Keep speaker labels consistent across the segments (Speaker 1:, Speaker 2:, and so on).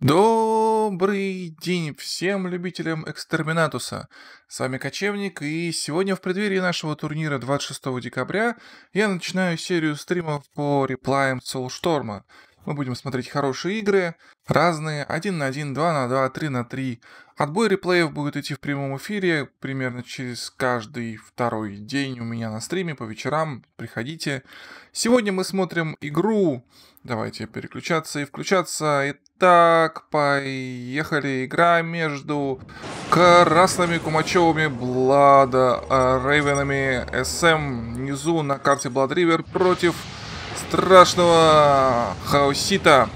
Speaker 1: Добрый день всем любителям Экстерминатуса. С вами Кочевник, и сегодня в преддверии нашего турнира 26 декабря я начинаю серию стримов по реплаям Soulstorm. Мы будем смотреть хорошие игры, разные, 1 на 1, 2 на 2, 3 на 3. Отбой реплеев будет идти в прямом эфире примерно через каждый второй день у меня на стриме по вечерам. Приходите. Сегодня мы смотрим игру. Давайте переключаться и включаться. Итак, поехали. Игра между красными Кумачевыми Блада, Рейвенами СМ внизу на карте Blood River против страшного хаосита,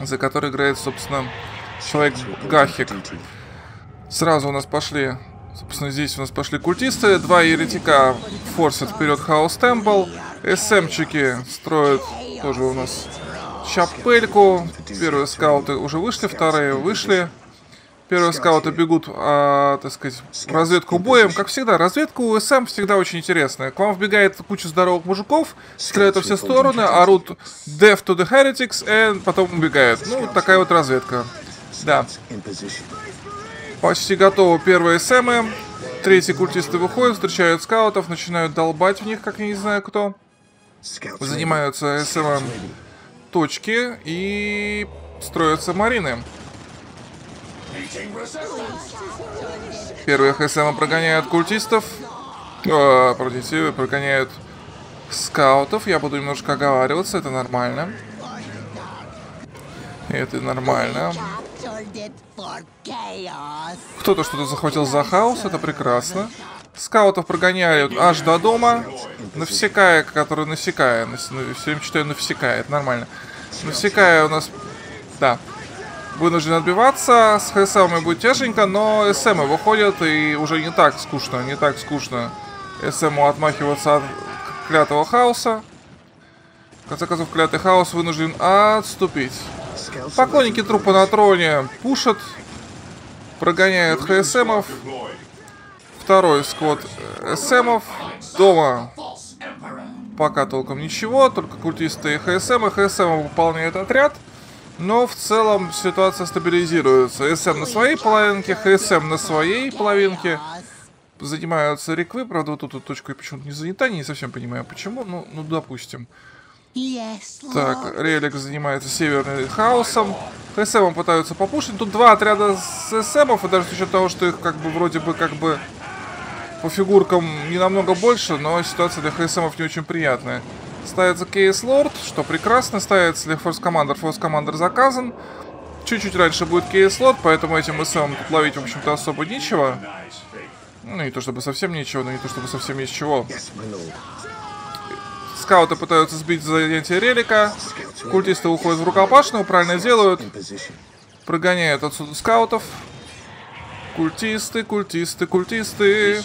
Speaker 1: за который играет, собственно, человек Гахик. Сразу у нас пошли, собственно, здесь у нас пошли культисты, два еретика форсят вперед Хаос Темпл, СМчики строят тоже у нас чапельку, первые скауты уже вышли, вторые вышли, Первые скауты бегут, а, так сказать, разведку боем. Как всегда, разведка у СМ всегда очень интересная. К вам вбегает куча здоровых мужиков, стреляют во все стороны, орут Death to the Heretics, и потом убегают. Ну, такая вот разведка. Да. Почти готовы первые СМы. Третьи культисты выходят, встречают скаутов, начинают долбать в них, как я не знаю кто. Занимаются СМ точки и строятся марины. Первые ХСМ прогоняют культистов. О, простите, прогоняют скаутов. Я буду немножко оговариваться, это нормально. Это нормально. Кто-то что-то захватил за хаос, это прекрасно. Скаутов прогоняют аж до дома. Навсекая, который насекая. Все время читаю навсекая, это нормально. Навсекая у нас... Да, вынужден отбиваться. С ХСМами будет тяженько, но СМы выходят и уже не так скучно, не так скучно СМу отмахиваться от клятого хаоса. В конце концов, клятый хаос вынужден отступить. Поклонники трупа на троне пушат, прогоняют ХСМов. Второй сквот СМов. Дома пока толком ничего, только культисты и ХСМ. И ХСМ выполняют отряд. Но в целом ситуация стабилизируется. СМ на своей половинке, ХСМ на своей половинке. Занимаются реквы, правда, вот тут точка почему-то не занята, не совсем понимаю почему, ну, ну допустим. Так, Relic занимается северным хаосом. ХСМ пытаются попушить. Тут два отряда СМов, и даже с учетом того, что их как бы вроде бы как бы по фигуркам не намного больше, но ситуация для ХСМов не очень приятная. Ставится Chaos Lord, что прекрасно. Ставится ли Force Commander? Force Commander заказан. Чуть-чуть раньше будет Chaos Lord, поэтому этим СМ тут ловить, в общем-то, особо нечего. Ну, не то чтобы совсем нечего, но не то чтобы совсем есть чего. Скауты пытаются сбить занятие релика. Культисты уходят в рукопашную, правильно делают. Прогоняют отсюда скаутов. Культисты, культисты, культисты.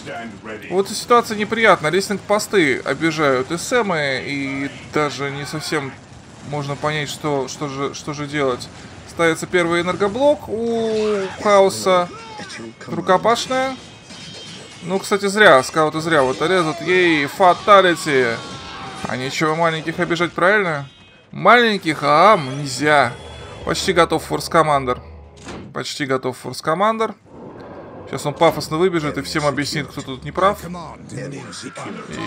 Speaker 1: Вот ситуация неприятная. Лестинг-посты обижают СМы, и даже не совсем можно понять, что, что, же, что же делать. Ставится первый энергоблок у хаоса. Рукопашная. Ну, кстати, зря. Скауты зря вот резут. Ей, фаталити. А ничего маленьких обижать, правильно? Маленьких, а, нельзя. Почти готов форс командер. Почти готов форс командер. Сейчас он пафосно выбежит и всем объяснит, кто тут не прав.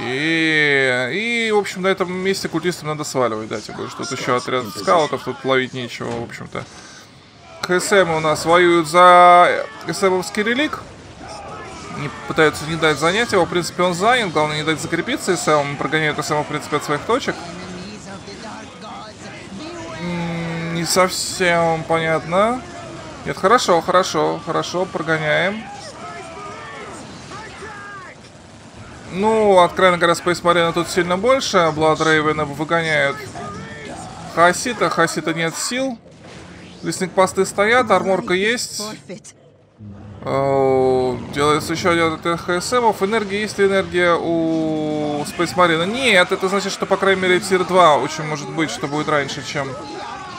Speaker 1: И, и в общем, на этом месте культистам надо сваливать, да, тем более, что тут еще отряд скаутов, тут ловить нечего, в общем-то. КСМ у нас воюют за КСМовский релик. Не, пытаются не дать занять его, в принципе, он занят, главное не дать закрепиться, СМ прогоняет КСМ, в принципе, от своих точек. Не совсем понятно. Нет, хорошо, хорошо, хорошо, прогоняем. Ну, откровенно говоря, Space Marine тут сильно больше. Blood Raven выгоняют Хасита. Хасита нет сил. Лесник посты стоят, арморка есть. делается еще один от ХСМов. Энергия есть ли энергия у Space Marine? Нет, это значит, что, по крайней мере, тир 2 очень может быть, что будет раньше, чем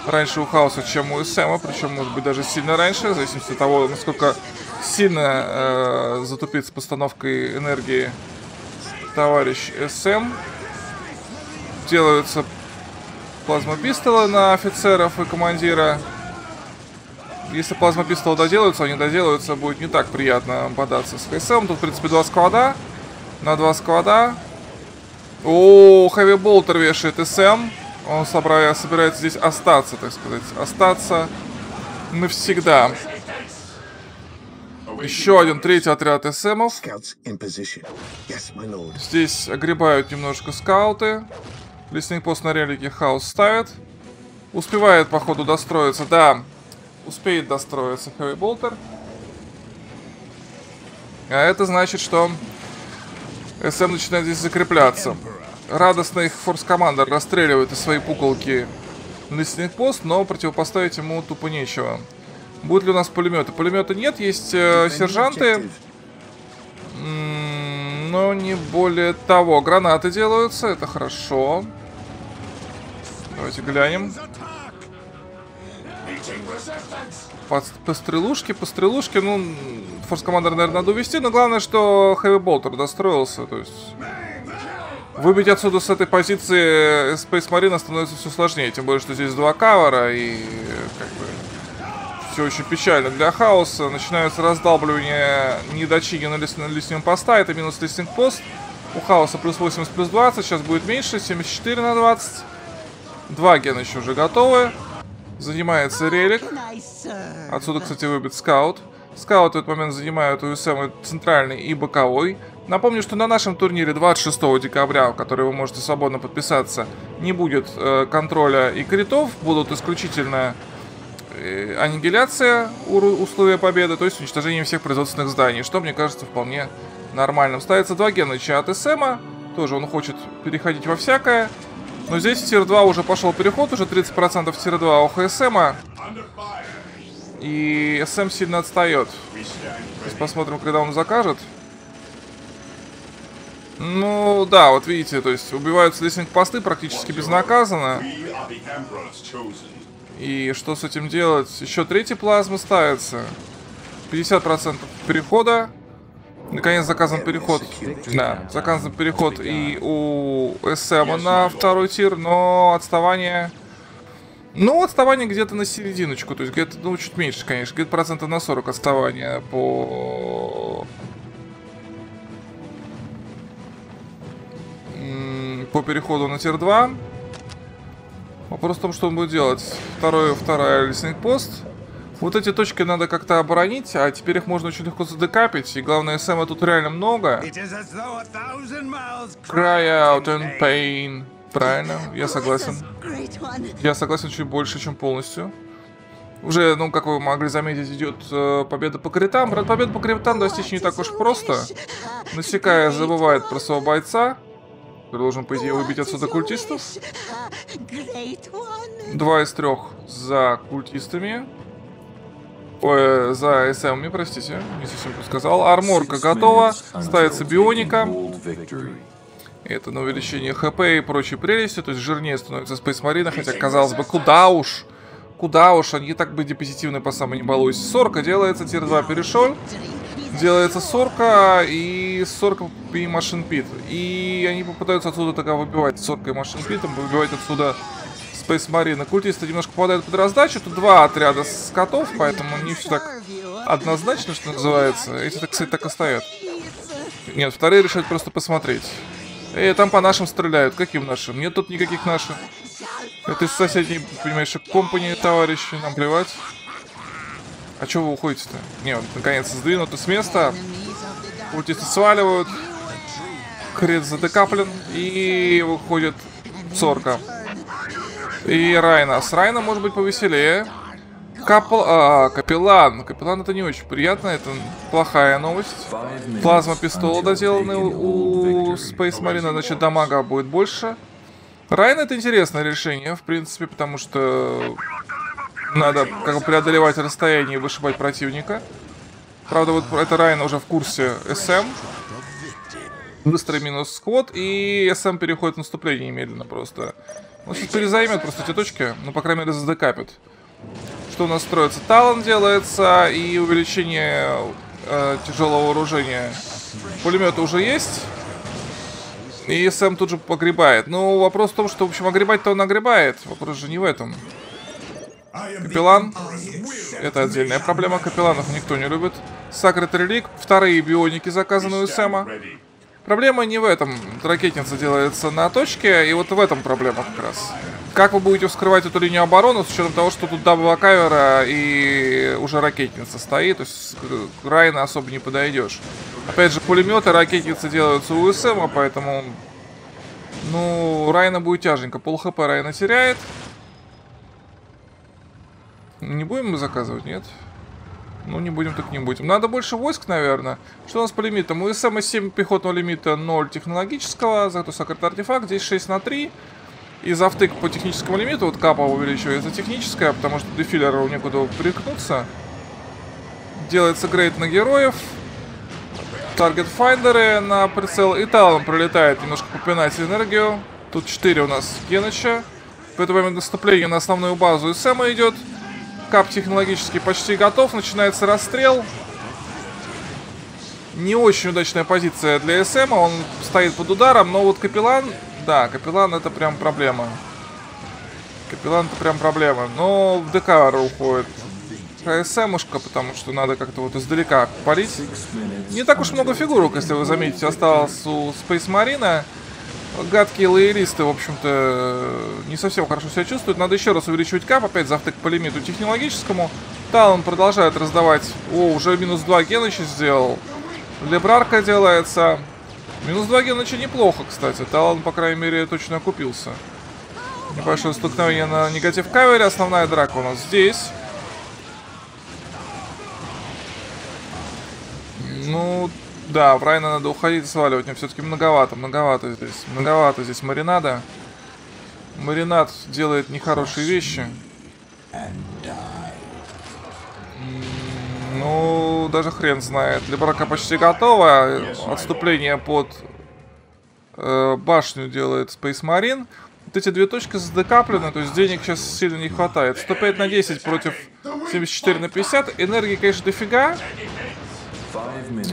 Speaker 1: раньше у Хаоса, чем у СМа. Причем, может быть, даже сильно раньше, в зависимости от того, насколько сильно э, затупит с постановкой энергии товарищ СМ. Делаются плазмопистолы на офицеров и командира. Если плазма пистол доделаются, они доделаются, будет не так приятно бодаться с ХСМ. Тут, в принципе, два сквада. На два сквада. О, Хэви Болтер вешает СМ. Он собра... собирается здесь остаться, так сказать. Остаться навсегда. Еще один третий отряд СМов. Здесь огребают немножко скауты. Лесник пост на релике хаос ставит. Успевает, походу, достроиться. Да, успеет достроиться Хэви Болтер. А это значит, что СМ начинает здесь закрепляться. Радостно их форс-командер расстреливает из своей пуколки лесник пост, но противопоставить ему тупо нечего. Будет ли у нас пулеметы? Пулемета нет, есть э, сержанты. но не более того. Гранаты делаются, это хорошо. Давайте глянем. По, по стрелушке, по стрелушке, ну, форс командер, наверное, надо увести, но главное, что Хэви Болтер достроился, то есть... Выбить отсюда с этой позиции Space Marine становится все сложнее, тем более, что здесь два кавера, и как бы все очень печально для хаоса. Начинаются раздалбливания недочиги на, лес, на леснем поста, это минус лесник пост. У хаоса плюс 80, плюс 20, сейчас будет меньше, 74 на 20. Два гена еще уже готовы. Занимается релик. Отсюда, кстати, выбит скаут. Скаут в этот момент занимают УСМ центральный и боковой. Напомню, что на нашем турнире 26 декабря, в который вы можете свободно подписаться, не будет э, контроля и критов, будут исключительно аннигиляция условия победы, то есть уничтожение всех производственных зданий, что мне кажется вполне нормальным. Ставится два геныча от СМа, тоже он хочет переходить во всякое. Но здесь в тир 2 уже пошел переход, уже 30% тир 2 у ХСМа. И СМ сильно отстает. Сейчас посмотрим, когда он закажет. Ну, да, вот видите, то есть убиваются лестник посты практически безнаказанно. И что с этим делать? Еще третий плазма ставится. 50% перехода. Наконец заказан переход. Да, заказан переход и у СМ на второй тир, но отставание... Ну, отставание где-то на серединочку, то есть где-то, ну, чуть меньше, конечно, где-то процентов на 40 отставания по по переходу на тир 2. Вопрос в том, что он будет делать. Второй, вторая лесник пост. Вот эти точки надо как-то оборонить, а теперь их можно очень легко задекапить. И главное, СМ тут реально много. Cry out in pain. Правильно, я согласен. Я согласен чуть больше, чем полностью. Уже, ну, как вы могли заметить, идет э, победа по критам. Правда, победу по критам достичь не так уж просто. Насекая забывает про своего бойца. Ты должен, по идее, выбить отсюда культистов. Два из трех за культистами. Ой, за СМ, простите, не совсем сказал. Арморка готова, ставится бионика. Это на увеличение хп и прочие прелести, то есть жирнее становится Space Marine, хотя, казалось бы, куда уж, куда уж, они так бы депозитивны по самой не балуюсь. Сорка делается, тир 2 перешел делается сорка и сорка и машин пит. И они попытаются отсюда тогда выбивать сорка и машин питом, выбивать отсюда Space Marine. Культисты немножко попадают под раздачу. Тут два отряда скотов, поэтому не все так однозначно, что называется. Эти, так кстати, так и стоят. Нет, вторые решают просто посмотреть. Эй, там по нашим стреляют. Каким нашим? Нет тут никаких наших. Это из соседней, понимаешь, компании, товарищи. Нам плевать. А чего вы уходите-то? Не, вот наконец сдвинуты с места. Культисты сваливают. Крит задекаплен. И выходит Сорка. И Райна. С Райна может быть повеселее. Капл... А, Капеллан. Капеллан это не очень приятно, это плохая новость. Плазма пистола доделаны у Space Marine, значит дамага будет больше. Райн это интересное решение, в принципе, потому что надо как бы преодолевать расстояние и вышибать противника. Правда, вот это Райан уже в курсе СМ. Быстрый минус сквот, и СМ переходит в наступление немедленно просто. Он сейчас перезаймет просто эти точки, ну, по крайней мере, задекапит. Что у нас строится? Талон делается, и увеличение э, тяжелого вооружения. Пулеметы уже есть. И СМ тут же погребает. Ну, вопрос в том, что, в общем, огребать-то он огребает. Вопрос же не в этом. Капеллан. Это отдельная проблема. Капелланов никто не любит. Sacred Relic. Вторые бионики заказаны у СМа. Проблема не в этом. Ракетница делается на точке, и вот в этом проблема как раз. Как вы будете вскрывать эту линию обороны, с учетом того, что тут double cover а и уже ракетница стоит, то есть Rhino особо не подойдешь. Опять же, пулеметы, ракетницы делаются у СМ, поэтому... Ну, Rhino будет тяженько. Пол HP Rhino теряет. Не будем мы заказывать, нет? Ну, не будем, так не будем. Надо больше войск, наверное. Что у нас по лимитам? У СМ 7 пехотного лимита, 0 технологического. Зато sacred артефакт. Здесь 6 на 3. И затык по техническому лимиту, вот капа увеличивается техническая, потому что дефилеру некуда приткнуться. Делается грейд на героев. Target finder ы на прицел. И талом пролетает немножко попинать энергию. Тут 4 у нас Геныча. В это время наступление на основную базу СМ идет. Кап технологически почти готов. Начинается расстрел. Не очень удачная позиция для СМ. Он стоит под ударом. Но вот Капеллан... Да, Капеллан это прям проблема. Капеллан это прям проблема. Но в ДК уходит. КСМушка, потому что надо как-то вот издалека палить. Не так уж много фигурок, если вы заметите, осталось у Space Marine гадкие лоялисты, в общем-то, не совсем хорошо себя чувствуют. Надо еще раз увеличивать кап, опять завтык по лимиту технологическому. Талон продолжает раздавать. О, уже минус 2 Геныча сделал. Лебрарка делается. Минус 2 Геныча неплохо, кстати. Талон, по крайней мере, точно окупился. Небольшое столкновение на негатив кавере. Основная драка у нас здесь. Ну, да, в Райна надо уходить и сваливать. Мне все-таки многовато, многовато здесь. Многовато здесь маринада. Маринад делает нехорошие вещи. Ну, даже хрен знает. Лебрака почти готова. Отступление под э, башню делает Space Marine. Вот эти две точки задекаплены, то есть денег сейчас сильно не хватает. 105 на 10 против 74 на 50. Энергии, конечно, дофига.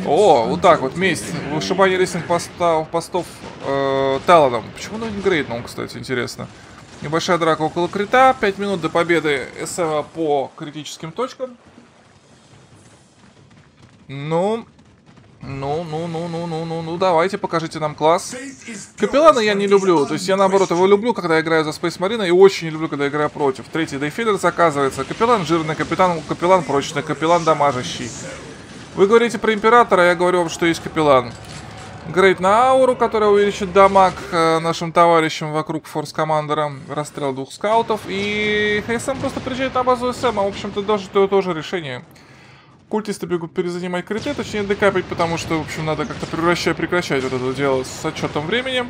Speaker 1: О, вот так вот, месть. Вышибание лестниц постов, постов э, Таланом. Почему он не грейднул, кстати, интересно. Небольшая драка около крита. 5 минут до победы СМ по критическим точкам. Ну, ну, ну, ну, ну, ну, ну, ну, давайте, покажите нам класс. Капеллана я не люблю, то есть я наоборот его люблю, когда играю за Space Marine, и очень не люблю, когда играю против. Третий Дейфилер заказывается. Капеллан жирный, капитан, капеллан прочный, капеллан дамажащий. Вы говорите про Императора, я говорю вам, что есть Капеллан. Грейд на ауру, которая увеличит дамаг э, нашим товарищам вокруг форс-командера. Расстрел двух скаутов. И ХСМ просто приезжает на базу СМ, а в общем-то даже то тоже решение. Культисты бегут перезанимать криты, точнее декапить, потому что, в общем, надо как-то превращать, прекращать вот это дело с отчетом времени.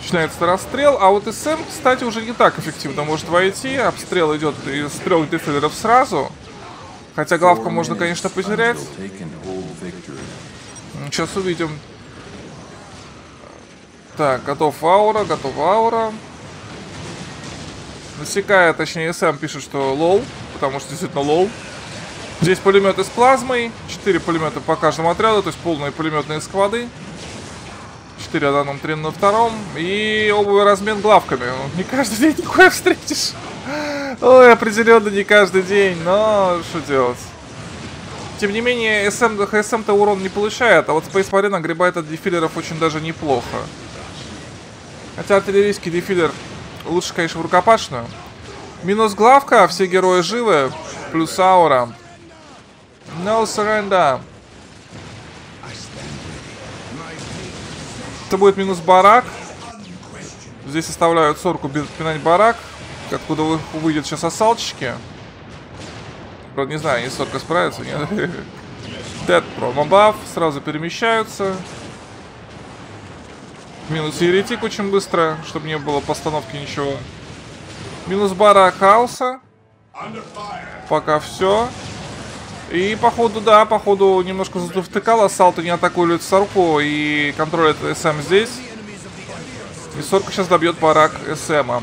Speaker 1: Начинается расстрел, а вот СМ, кстати, уже не так эффективно может войти. Обстрел идет из трех дефилеров сразу. Хотя главку можно, конечно, потерять. Сейчас увидим. Так, готов аура, готов аура. Насекая, точнее, сам пишет, что лол, потому что действительно лол. Здесь пулеметы с плазмой, 4 пулемета по каждому отряду, то есть полные пулеметные сквады. 4 на одном, 3 на втором. И обувь размен главками. Не каждый день такое встретишь. Ой, определенно не каждый день, но что делать. Тем не менее, СМ, ХСМ-то урон не получает, а вот Space Marine огребает от дефилеров очень даже неплохо. Хотя артиллерийский дефилер лучше, конечно, в рукопашную. Минус главка, все герои живы, плюс аура. No surrender. Это будет минус барак. Здесь оставляют сорку пинать барак. Откуда выйдет сейчас осалчики. Правда, не знаю, они сорка справятся, нет? Promo Buff. Сразу перемещаются. Минус еретик очень быстро, чтобы не было постановки ничего. Минус бара хаоса. Пока все. И походу, да, походу немножко затувтыкал. Ассалты не атакуют Сорку и контролит СМ здесь. И Сорка сейчас добьет барак СМа.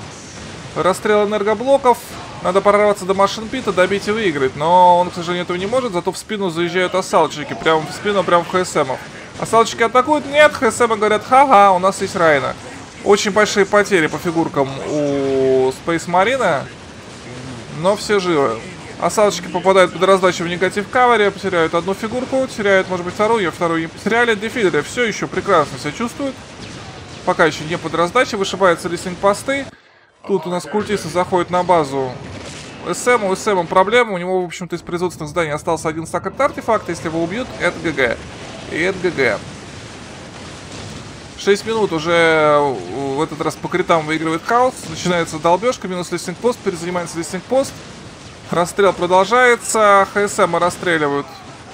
Speaker 1: Расстрел энергоблоков. Надо прорваться до машин пита, добить и выиграть. Но он, к сожалению, этого не может. Зато в спину заезжают осалчики. Прямо в спину, прямо в ХСМов. Осалчики атакуют. Нет, ХСМ говорят, ха-ха, у нас есть Райна. Очень большие потери по фигуркам у Space Marine, но все живы. Осадочки попадают под раздачу в негатив кавере, потеряют одну фигурку, теряют, может быть, вторую, вторую не потеряли. Дефидеры все еще прекрасно себя чувствуют. Пока еще не под раздачей, вышибаются listening post ы. Тут у нас культисты заходят на базу СМ, у СМ проблема, у него, в общем-то, из производственных зданий остался один стак от артефакта, если его убьют, это GG. И это GG. 6 минут уже в этот раз по критам выигрывает хаос. Начинается долбежка, минус listening post, перезанимается listening post. Расстрел продолжается, ХСМ расстреливают.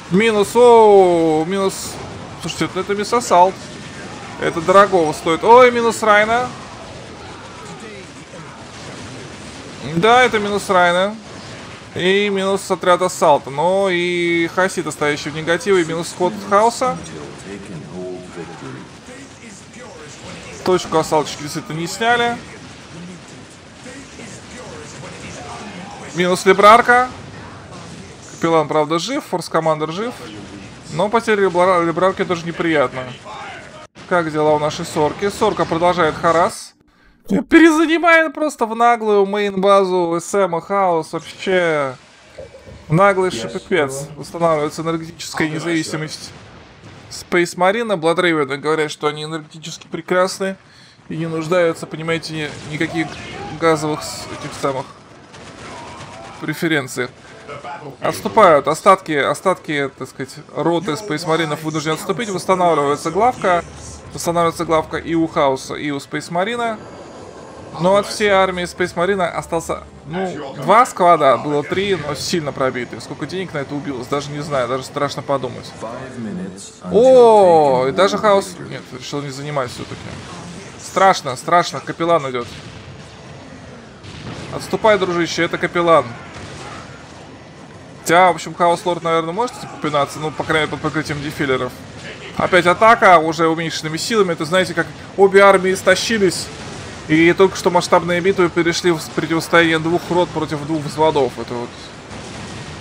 Speaker 1: Минус, о, минус... Слушайте, это, это мисс ассалт. Это дорогого стоит. Ой, минус Райна. Да, это минус Райна. И минус отряд Ассалта. Но и Хасита, стоящий в негативе, и минус ход Хауса. Точку Ассалточки действительно не сняли. Минус Лебрарка. Капеллан, правда, жив. Форс Командер жив. Но потеря Лебрарки тоже неприятно. Как дела у нашей Сорки? Сорка продолжает харас. Перезанимает просто в наглую мейн-базу СМ Хаус. Вообще наглый шипипец. Устанавливается энергетическая независимость. Space Marine, Blood Raven говорят, что они энергетически прекрасны и не нуждаются, понимаете, никаких газовых этих самых преференциях. Отступают остатки, остатки, так сказать, роты Space Маринов вынуждены отступить, восстанавливается главка, восстанавливается главка и у Хауса, и у Space Марина. Но от всей армии Space Marine остался, ну, два склада, было три, но сильно пробитые. Сколько денег на это убилось, даже не знаю, даже страшно подумать. О, и даже хаос... Нет, решил не занимать все-таки. Страшно, страшно, капеллан идет. Отступай, дружище, это капеллан. Хотя, в общем, Хаос Лорд, наверное, может попинаться, ну, по крайней мере, под прикрытием дефилеров. Опять атака, уже уменьшенными силами. Это, знаете, как обе армии истощились и только что масштабные битвы перешли в противостояние двух рот против двух взводов. Это вот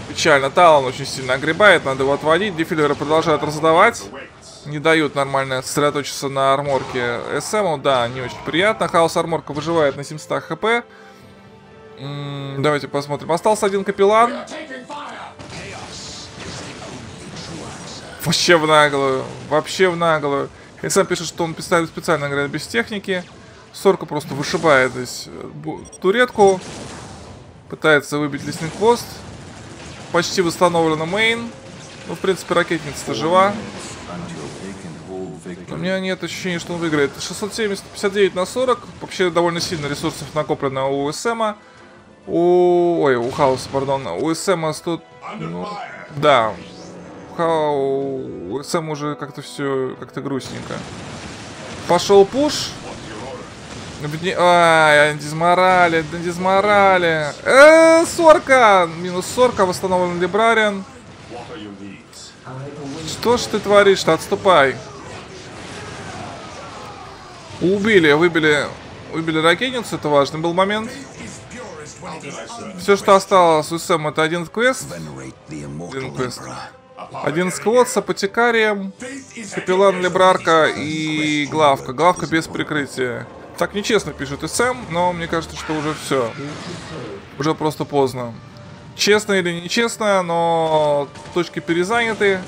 Speaker 1: печально. Талон очень сильно огребает, надо его отводить. Дефилеры продолжают раздавать. Не дают нормально сосредоточиться на арморке СМ. Да, не очень приятно. Хаос арморка выживает на 700 хп. Давайте посмотрим. Остался один капеллан. Вообще в наглую. Вообще в наглую. СМ пишет, что он специально играет без техники. Сорка просто вышибает здесь э, туретку. Пытается выбить лесный хвост. Почти восстановлена мейн. Ну, в принципе, ракетница-то жива. У меня нет ощущения, что он выиграет. 670, 59 на 40. Вообще довольно сильно ресурсов накоплено у СМа. У... Ой, у Хауса, пардон. У СМа 100... Ну, да. У СМ уже как-то все как-то грустненько. Пошел пуш. Ай, антизморали, антизморали. Э, сорка! Минус сорка, восстановлен Либрариан. Что ж ты творишь-то? Отступай. Убили, выбили, выбили ракетницу, это важный был момент. Все, что осталось у Сэм, это один квест. Один квест. Один сквот с апотекарием, капеллан Лебрарка и главка. Главка без прикрытия. Так нечестно пишет СМ, но мне кажется, что уже все. Уже просто поздно. Честно или нечестно, но точки перезаняты.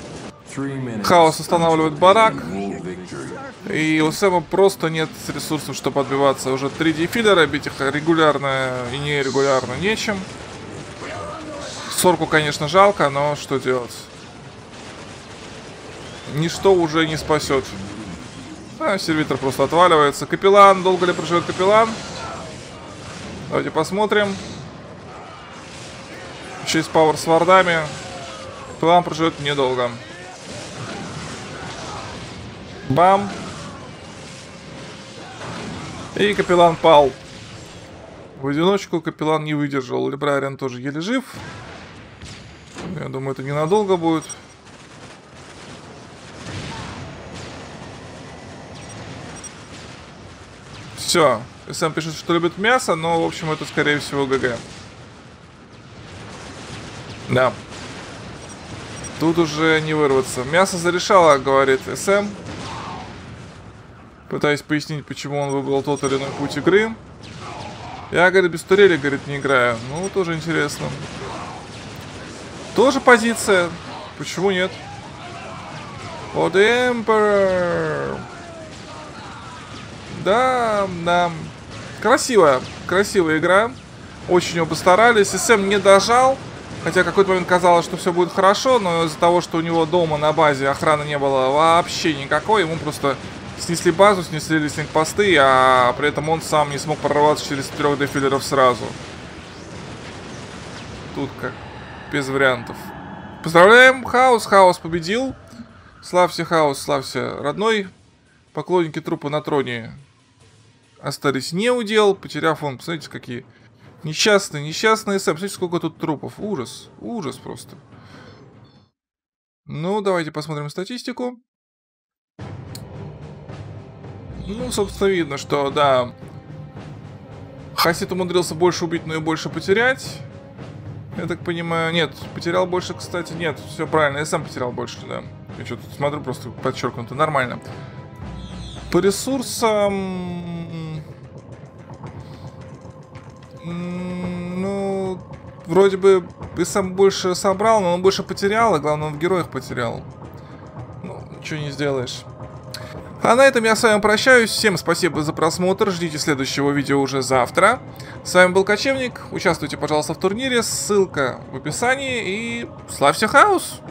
Speaker 1: Хаос останавливает барак. И у Сэма просто нет ресурсов, чтобы отбиваться. Уже 3 дефилера, бить их регулярно и нерегулярно нечем. Сорку, конечно, жалко, но что делать? Ничто уже не спасет. А, сервитор просто отваливается. Капеллан. Долго ли проживет капеллан? Давайте посмотрим. Чейз Пауэр с вардами. Капеллан проживет недолго. Бам. И капеллан пал. В одиночку капеллан не выдержал. Либрариан тоже еле жив. Я думаю, это ненадолго будет. Все. Сам пишет, что любит мясо, но, в общем, это, скорее всего, ГГ. Да. Тут уже не вырваться. Мясо зарешало, говорит СМ. Пытаясь пояснить, почему он выбрал тот или иной путь игры. Я, говорит, без турели, говорит, не играю. Ну, тоже интересно. Тоже позиция. Почему нет? Под Emperor. Да, да. Красивая, красивая игра. Очень его постарались. СМ не дожал. Хотя какой-то момент казалось, что все будет хорошо, но из-за того, что у него дома на базе охраны не было вообще никакой, ему просто снесли базу, снесли листинг посты, а при этом он сам не смог прорваться через трех дефилеров сразу. Тут как без вариантов. Поздравляем, Хаос, Хаос победил. Славься, Хаос, славься, родной. Поклонники трупа на троне остались не удел, потеряв он, посмотрите, какие несчастные, несчастные сэм. Смотрите, сколько тут трупов. Ужас, ужас просто. Ну, давайте посмотрим статистику. Ну, собственно, видно, что, да, Хасид умудрился больше убить, но и больше потерять. Я так понимаю, нет, потерял больше, кстати, нет, все правильно, я сам потерял больше, да. Я что-то смотрю, просто подчеркнуто, нормально. По ресурсам... Ну, вроде бы и сам больше собрал, но он больше потерял, а главное, он в героях потерял. Ну, ничего не сделаешь. А на этом я с вами прощаюсь. Всем спасибо за просмотр. Ждите следующего видео уже завтра. С вами был Кочевник. Участвуйте, пожалуйста, в турнире. Ссылка в описании. И славься хаос!